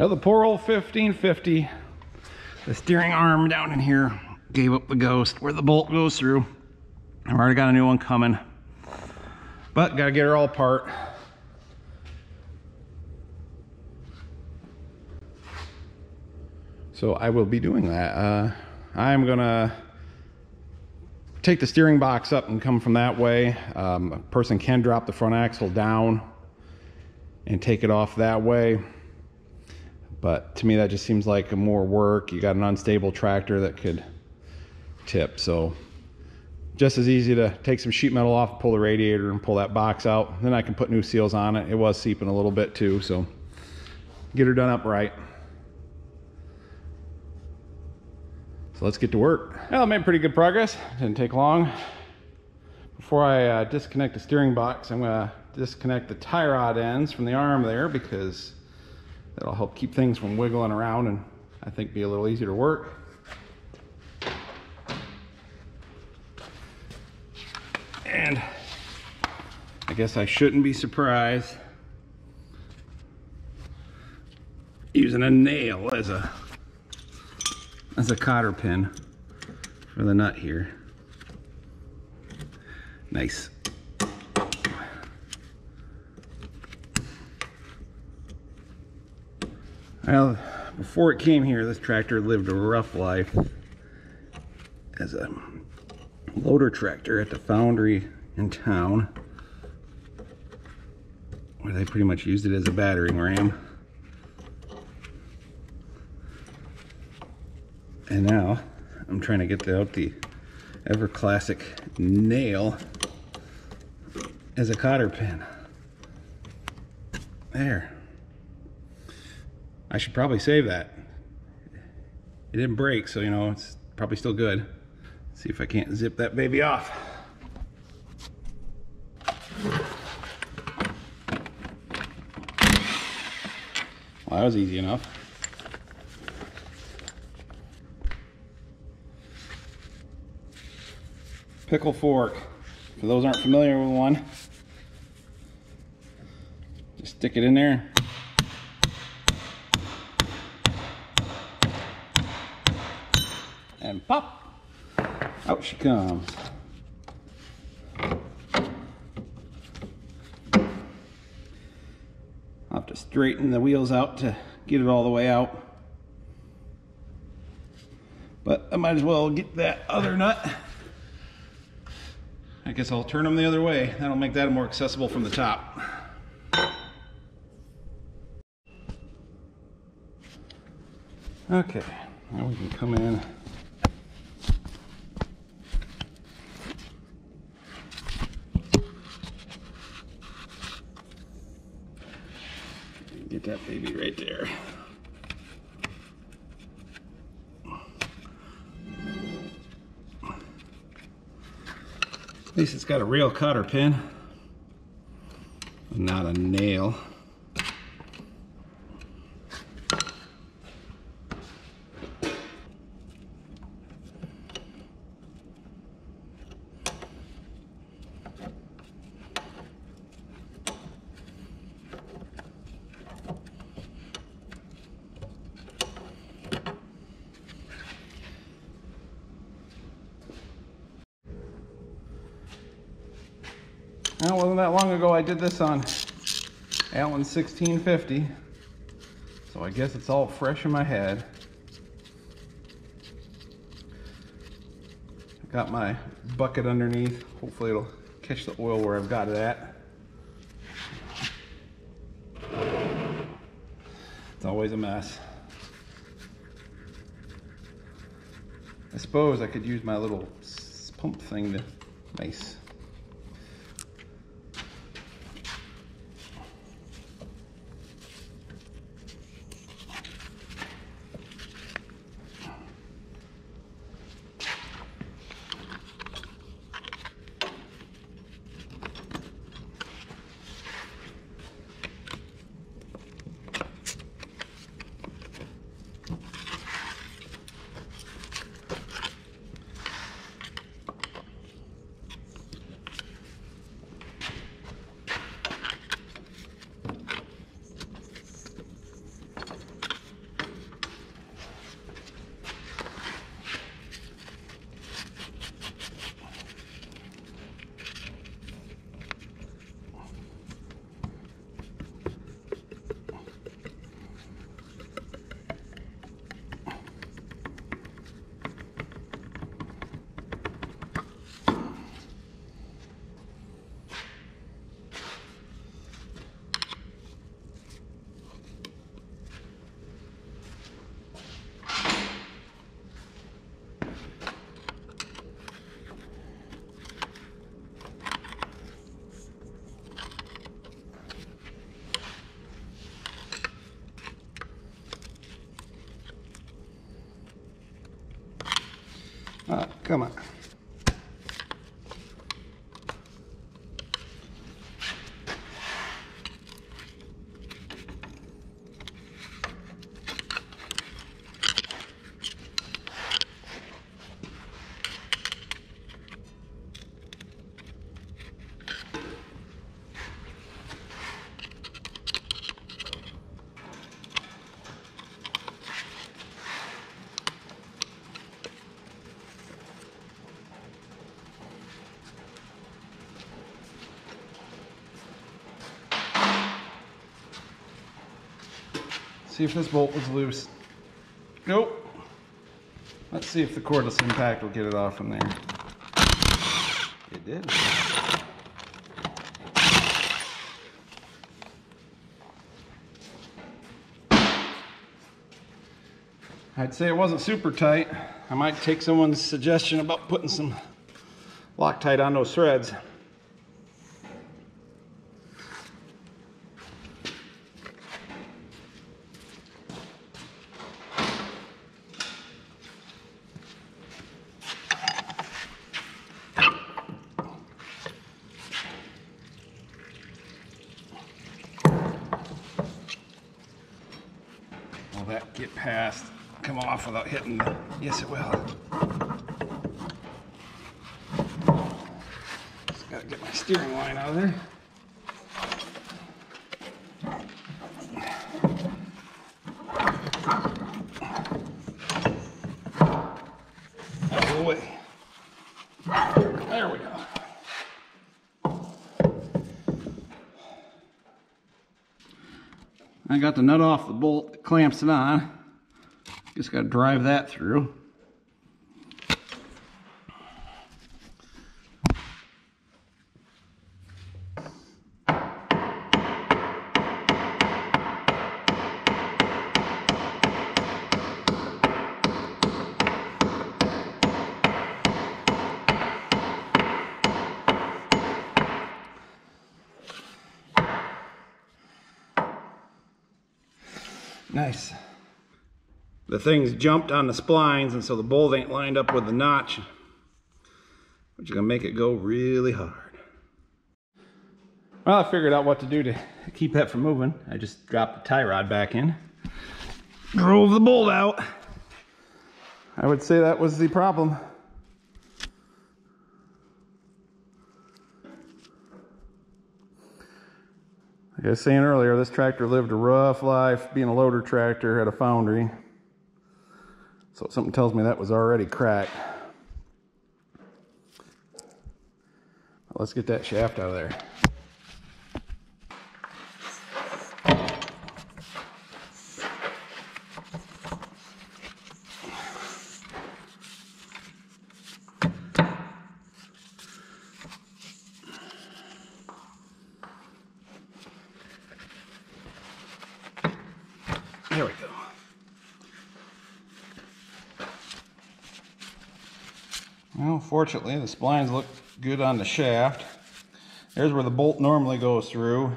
Well, the poor old 1550, the steering arm down in here gave up the ghost where the bolt goes through. I've already got a new one coming, but gotta get her all apart. So I will be doing that. Uh, I'm gonna take the steering box up and come from that way. Um, a person can drop the front axle down and take it off that way. But to me, that just seems like more work. You got an unstable tractor that could tip. So just as easy to take some sheet metal off, pull the radiator and pull that box out. Then I can put new seals on it. It was seeping a little bit too. So get her done up right. So let's get to work. Well, I made pretty good progress. Didn't take long. Before I uh, disconnect the steering box, I'm gonna disconnect the tie rod ends from the arm there because that'll help keep things from wiggling around and I think be a little easier to work. And I guess I shouldn't be surprised using a nail as a as a cotter pin for the nut here. Nice. Well, before it came here, this tractor lived a rough life as a loader tractor at the foundry in town where they pretty much used it as a battering ram. And now I'm trying to get out the ever classic nail as a cotter pin. There. I should probably save that. It didn't break, so you know, it's probably still good. See if I can't zip that baby off. Well, that was easy enough. Pickle fork. For those aren't familiar with one, just stick it in there. And pop. Out she comes. I'll have to straighten the wheels out to get it all the way out. But I might as well get that other nut. I guess I'll turn them the other way. That'll make that more accessible from the top. Okay, now we can come in Get that baby right there. At least it's got a real cotter pin, not a nail. It wasn't that long ago I did this on Allen 1650. So I guess it's all fresh in my head. Got my bucket underneath. Hopefully it'll catch the oil where I've got it at. It's always a mess. I suppose I could use my little pump thing to, nice. Come on. See if this bolt was loose. Nope. Let's see if the cordless impact will get it off from there. It did. I'd say it wasn't super tight. I might take someone's suggestion about putting some Loctite on those threads. That get past, come off without hitting the, yes it will. Just gotta get my steering line out of there. Out of the way. There we go. I got the nut off the bolt that clamps it on. Just got to drive that through. Nice. The thing's jumped on the splines and so the bolt ain't lined up with the notch, which is gonna make it go really hard. Well, I figured out what to do to keep that from moving. I just dropped the tie rod back in, drove the bolt out. I would say that was the problem. Like I was saying earlier, this tractor lived a rough life being a loader tractor at a foundry. So something tells me that was already cracked. Let's get that shaft out of there. There we go. Well, fortunately, the splines look good on the shaft. There's where the bolt normally goes through.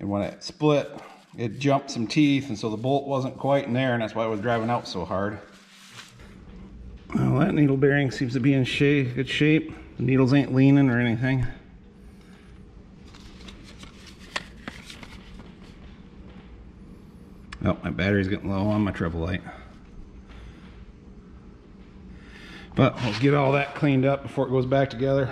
And when it split, it jumped some teeth, and so the bolt wasn't quite in there, and that's why it was driving out so hard. Well, that needle bearing seems to be in shape, good shape. The needles ain't leaning or anything. Oh, my battery's getting low on my triple light. But we'll get all that cleaned up before it goes back together.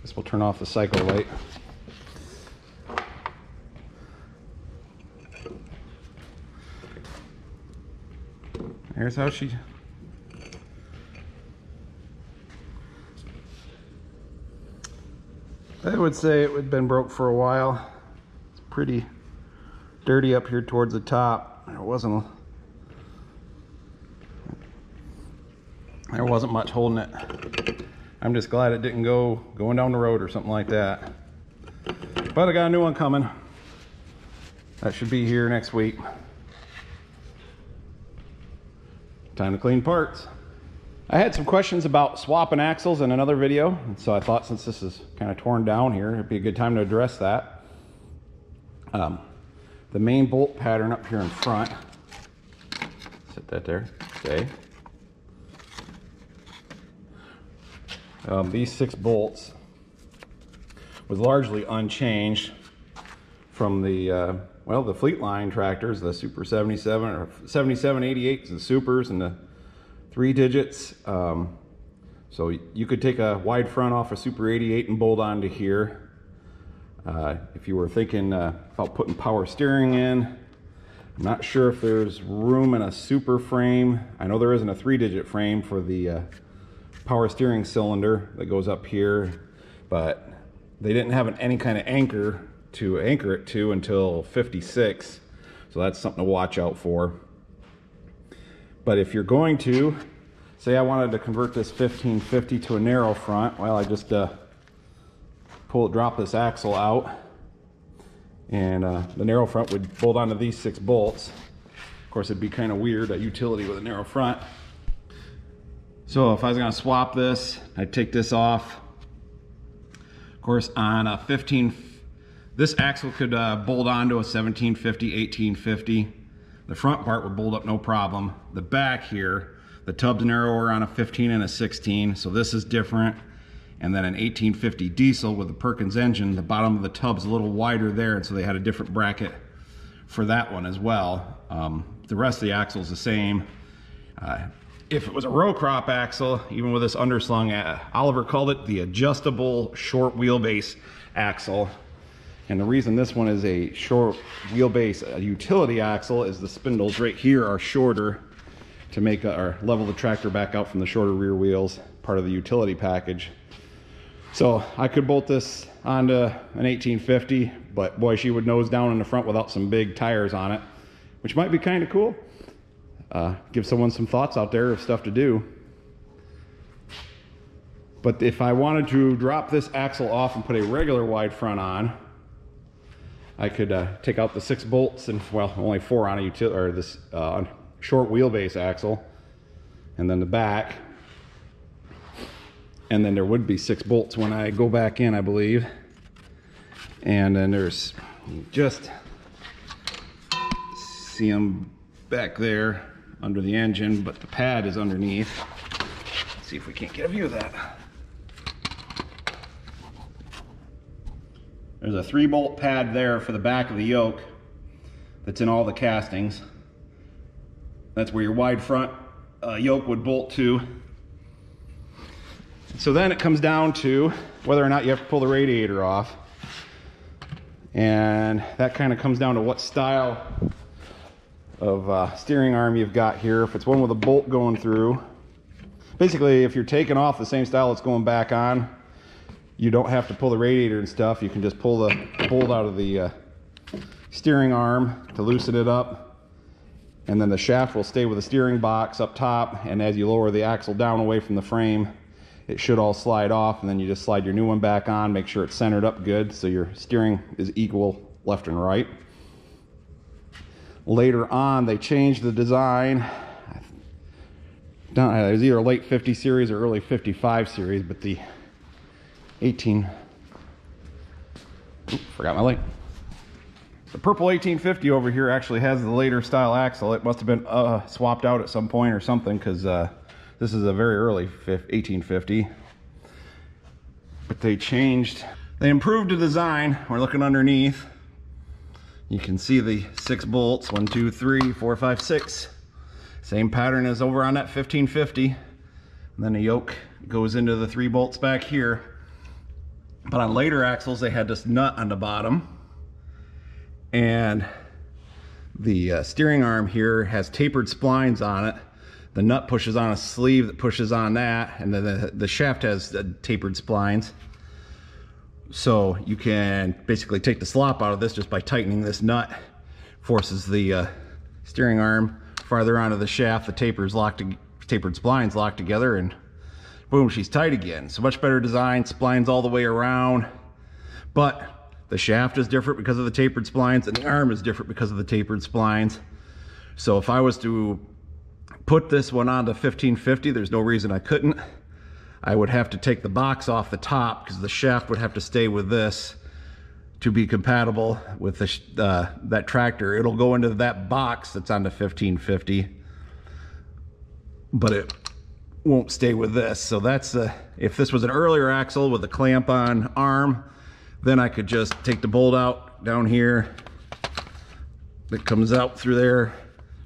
This will turn off the cycle light. Here's how she I would say it would have been broke for a while. It's pretty dirty up here towards the top. There wasn't there wasn't much holding it. I'm just glad it didn't go going down the road or something like that. But I got a new one coming. That should be here next week. Time to clean parts. I had some questions about swapping axles in another video, so I thought since this is kind of torn down here, it'd be a good time to address that. Um, the main bolt pattern up here in front set that there. Stay. Um, these six bolts was largely unchanged from the uh, well the Fleetline tractors, the Super 77 or 7788s, the Supers and the three digits. Um, so you could take a wide front off a Super 88 and bolt onto here. Uh, if you were thinking uh, about putting power steering in, I'm not sure if there's room in a super frame. I know there isn't a three digit frame for the uh, power steering cylinder that goes up here, but they didn't have an, any kind of anchor to anchor it to until 56. So that's something to watch out for. But if you're going to, say I wanted to convert this 1550 to a narrow front, well, I just uh, pull, drop this axle out and uh, the narrow front would bolt onto these six bolts. Of course, it'd be kind of weird, a utility with a narrow front. So if I was gonna swap this, I'd take this off. Of course, on a 15, this axle could uh, bolt onto a 1750, 1850. The front part would bolt up no problem. The back here, the tub's narrower on a 15 and a 16, so this is different. And then an 1850 diesel with the Perkins engine, the bottom of the tub's a little wider there, and so they had a different bracket for that one as well. Um, the rest of the axle is the same. Uh, if it was a row crop axle, even with this underslung, uh, Oliver called it the adjustable short wheelbase axle. And the reason this one is a short wheelbase utility axle is the spindles right here are shorter to make a, or level the tractor back out from the shorter rear wheels, part of the utility package. So I could bolt this onto an 1850, but boy, she would nose down in the front without some big tires on it, which might be kind of cool uh, give someone some thoughts out there of stuff to do. But if I wanted to drop this axle off and put a regular wide front on, I could uh, take out the six bolts and well, only four on a utility or this uh, short wheelbase axle, and then the back, and then there would be six bolts when I go back in, I believe. And then there's just see them back there under the engine, but the pad is underneath. Let's see if we can't get a view of that. There's a three bolt pad there for the back of the yoke that's in all the castings. That's where your wide front uh, yoke would bolt to. So then it comes down to whether or not you have to pull the radiator off. And that kind of comes down to what style of uh, steering arm you've got here. If it's one with a bolt going through, basically if you're taking off the same style it's going back on, you don't have to pull the radiator and stuff. You can just pull the bolt out of the uh, steering arm to loosen it up. And then the shaft will stay with the steering box up top. And as you lower the axle down away from the frame, it should all slide off. And then you just slide your new one back on, make sure it's centered up good so your steering is equal left and right. Later on, they changed the design. it was either late 50 series or early 55 series, but the 18, oops, forgot my light. The purple 1850 over here actually has the later style axle. It must have been uh, swapped out at some point or something because uh, this is a very early 1850. But they changed, they improved the design. We're looking underneath. You can see the six bolts, one, two, three, four, five, six. Same pattern as over on that 1550. And then the yoke goes into the three bolts back here. But on later axles, they had this nut on the bottom. And the uh, steering arm here has tapered splines on it. The nut pushes on a sleeve that pushes on that. And then the, shaft has uh, tapered splines. So you can basically take the slop out of this just by tightening this nut. Forces the uh, steering arm farther onto the shaft. The taper's locked, tapered splines locked together and boom, she's tight again. So much better design, splines all the way around. But the shaft is different because of the tapered splines and the arm is different because of the tapered splines. So if I was to put this one on the 1550, there's no reason I couldn't. I would have to take the box off the top because the shaft would have to stay with this to be compatible with the, uh, that tractor. It'll go into that box that's on the 1550. but it won't stay with this. So that's the, if this was an earlier axle with a clamp on arm, then I could just take the bolt out down here that comes out through there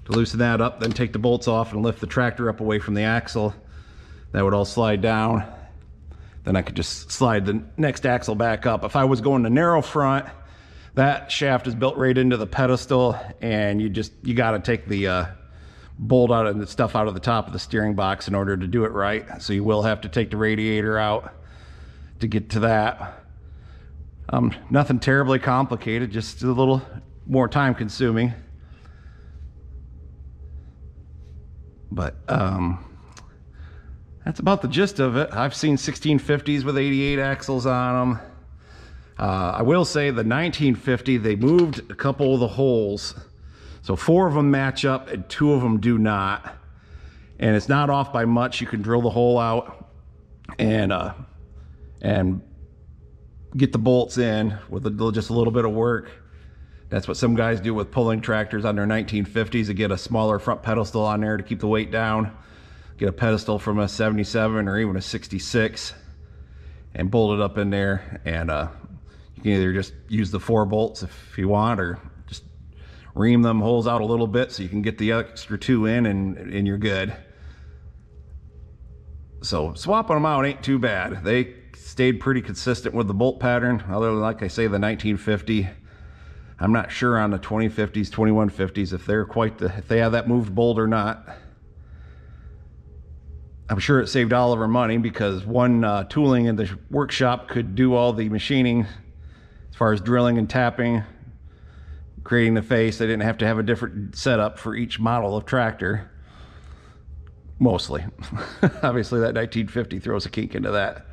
to loosen that up, then take the bolts off and lift the tractor up away from the axle. That would all slide down. Then I could just slide the next axle back up. If I was going to narrow front, that shaft is built right into the pedestal and you just, you got to take the uh, bolt out of the stuff out of the top of the steering box in order to do it right. So you will have to take the radiator out to get to that. Um, nothing terribly complicated, just a little more time consuming. But um, that's about the gist of it. I've seen 1650s with 88 axles on them. Uh, I will say the 1950, they moved a couple of the holes. So four of them match up and two of them do not. And it's not off by much. You can drill the hole out and uh, and get the bolts in with a, just a little bit of work. That's what some guys do with pulling tractors on their 1950s to get a smaller front pedestal on there to keep the weight down. Get a pedestal from a 77 or even a 66 and bolt it up in there. And uh, you can either just use the four bolts if you want or ream them holes out a little bit so you can get the extra two in and, and you're good. So swapping them out ain't too bad. They stayed pretty consistent with the bolt pattern other than like I say the 1950 I'm not sure on the 2050s, 2150s if they're quite the, if they have that moved bolt or not. I'm sure it saved Oliver money because one uh, tooling in the workshop could do all the machining as far as drilling and tapping, creating the face. They didn't have to have a different setup for each model of tractor. Mostly. Obviously that 1950 throws a kink into that.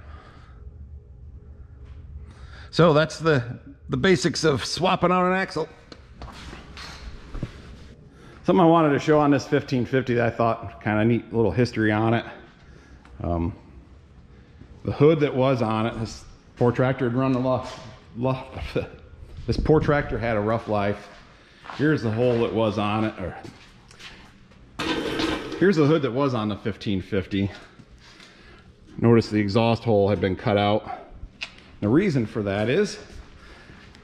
So that's the, the basics of swapping out an axle. Something I wanted to show on this 1550 that I thought kind of neat little history on it. Um, the hood that was on it, this poor tractor had run a lot, lot this poor tractor had a rough life. Here's the hole that was on it, or here's the hood that was on the 1550. Notice the exhaust hole had been cut out. The reason for that is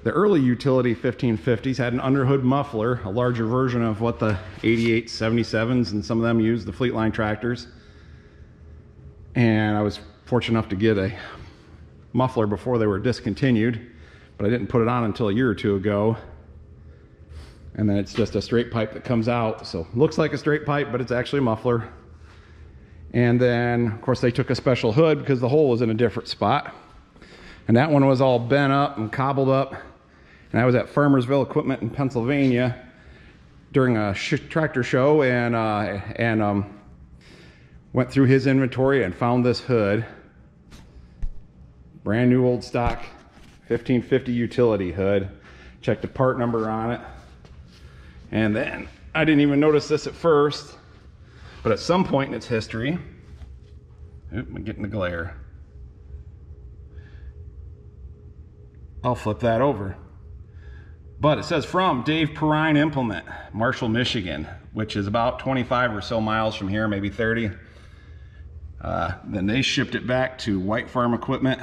the early utility 1550s had an underhood muffler, a larger version of what the 88 77s and some of them used, the Fleetline tractors. And I was fortunate enough to get a muffler before they were discontinued, but I didn't put it on until a year or two ago. And then it's just a straight pipe that comes out. So looks like a straight pipe, but it's actually a muffler. And then, of course, they took a special hood because the hole was in a different spot. And that one was all bent up and cobbled up. And I was at Farmersville Equipment in Pennsylvania during a sh tractor show and, uh, and um, went through his inventory and found this hood. Brand new old stock 1550 utility hood. Checked the part number on it. And then I didn't even notice this at first, but at some point in its history, oop, I'm getting the glare. I'll flip that over. But it says from Dave Perrine Implement, Marshall, Michigan, which is about 25 or so miles from here, maybe 30. Uh, then they shipped it back to White Farm Equipment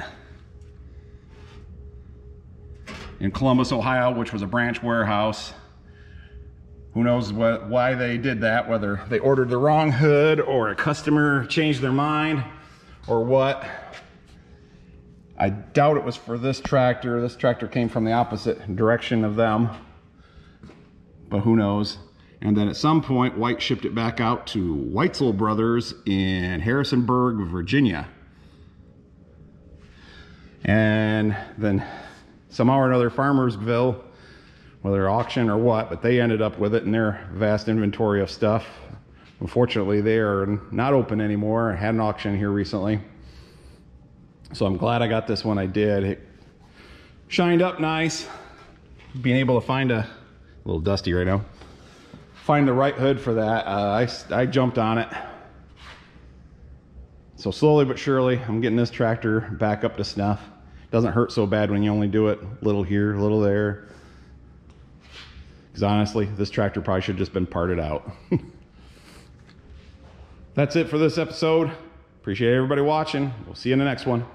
in Columbus, Ohio, which was a branch warehouse. Who knows what, why they did that, whether they ordered the wrong hood or a customer changed their mind or what. I doubt it was for this tractor. This tractor came from the opposite direction of them, but who knows. And then at some point, White shipped it back out to Weitzel Brothers in Harrisonburg, Virginia. And then somehow or another, Farmersville, whether auction or what, but they ended up with it in their vast inventory of stuff. Unfortunately, they are not open anymore. I had an auction here recently. So I'm glad I got this one I did. It shined up nice. Being able to find a, a little dusty right now. Find the right hood for that. Uh, I, I jumped on it. So slowly but surely, I'm getting this tractor back up to snuff. Doesn't hurt so bad when you only do it little here, little there. Because honestly, this tractor probably should have just been parted out. That's it for this episode. Appreciate everybody watching. We'll see you in the next one.